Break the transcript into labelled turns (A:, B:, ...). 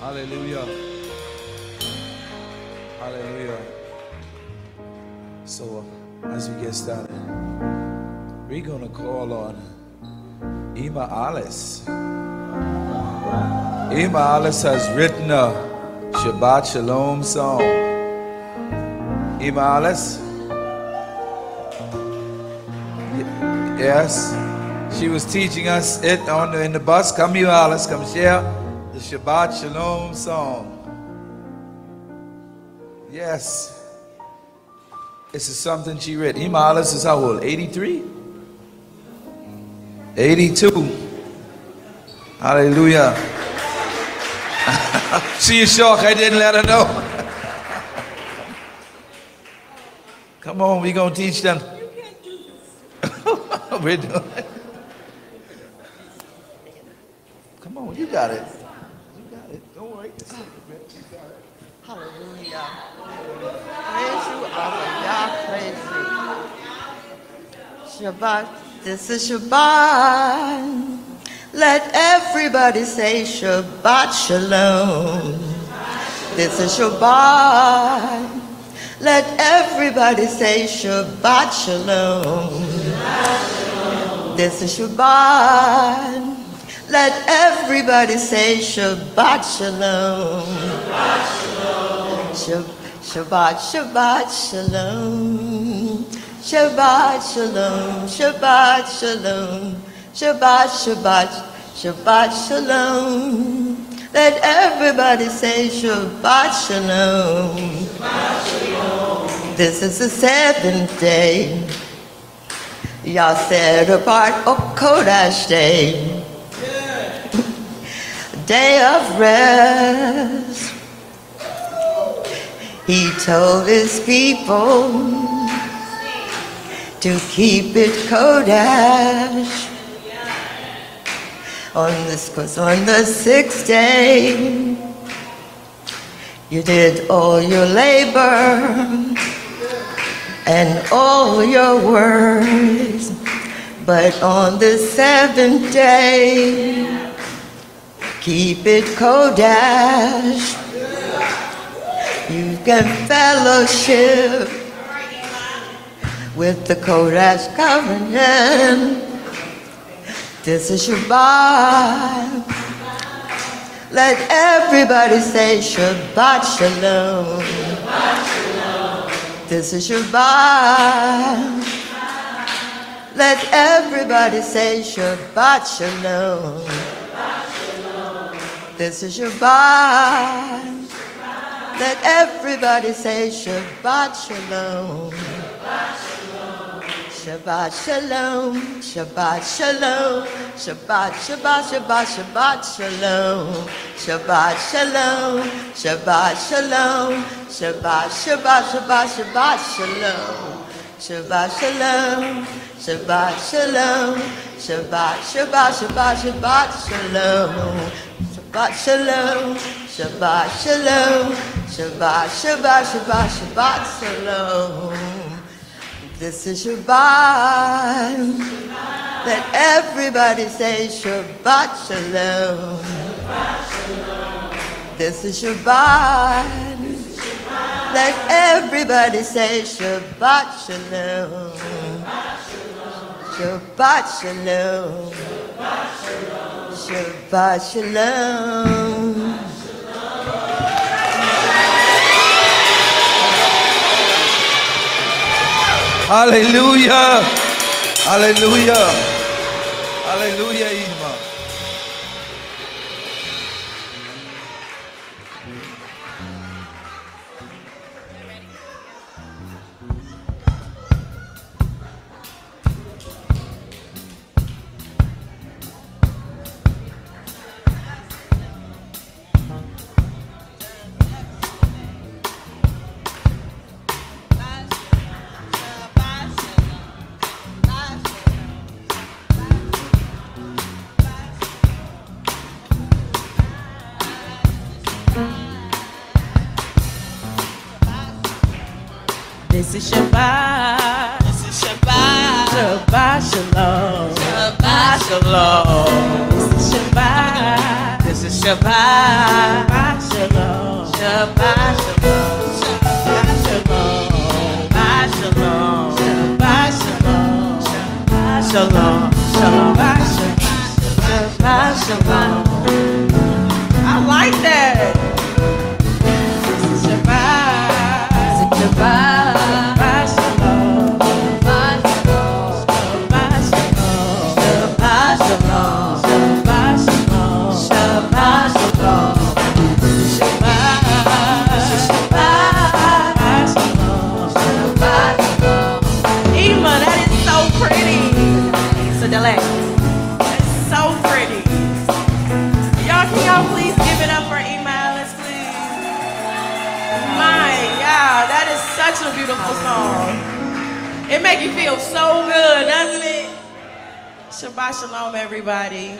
A: Hallelujah. Hallelujah. So, as we get started, we're going to call on Ima Alice. Ima Alice has written a Shabbat Shalom song. Ima Alice? Yes. She was teaching us it on in the bus. Come here, Alice. Come share the Shabbat Shalom song. Yes. This is something she read. Ima Alice is how old? 83? 82. Hallelujah. she is shocked I didn't let her know. Come on, we're going to teach them. We're doing it. Come on, you got it. Don't take a got it.
B: Hallelujah. Praise you, Abba. Praise you. Shabbat. This is Shabbat. Let everybody say Shabbat Shalom. This is Shabbat. Let everybody say Shabbat Shalom. This is Shabbat. Let everybody say Shabbat Shalom. Shab- Shabbat, Shabbat, Shalom. Shabbat, Shalom. Shabbat, Shalom. Shabbat, Shabbat, Shabbat, Shalom. Let everybody say Shabbat, Shalom. This is the seventh day. Y'all set apart, oh Kodash Day. Day of rest. He told his people to keep it Kodash. On this, cause on the sixth day, you did all your labor and all your words. But on the seventh day, keep it Kodash. You can fellowship with the Kodash covenant. This is Shabbat. Let everybody say Shabbat Shalom. This is Shabbat. Let everybody say Shabbat Shalom. This is Shabbat. Let everybody say Shabbat Shalom. Shabbat Shalom, Shabbat Shalom, Shabbat, Shabbat, Shabbat, Shabbat Shalom, Shabbat Shalom, Shabbat Shalom, Shabbat, Shabbat, Shabbat, Shabbat Shalom, Shabbat Shalom, Shabbat Shalom, Shabbat, Shabbat, Shabbat, Shabbat Shalom, Shabbat Shalom, Shabbat Shalom, Shabbat, Shabbat, Shabbat, Shabbat Shalom. This is Shabbat. Let everybody say Shabbat Shalom. This is Shabbat. Let everybody say Shabbat Shalom. Shabbat Shalom. Shabbat Shalom.
A: Hallelujah. Hallelujah. Hallelujah,
C: This is Shabbat.
D: This is Shabbat.
C: Shabbat Shalom.
D: Shabbat Shalom.
C: This is Shabbat.
A: This
C: is Shabbat. Shalom. Shabbat shalom. Shabbat shalom. Shabbat shalom. Shabbat shalom. Shabbat shalom. Shabbat shalom. Shabbat shalom. Such a beautiful song. It make you feel so good, doesn't it? Shabbat shalom, everybody.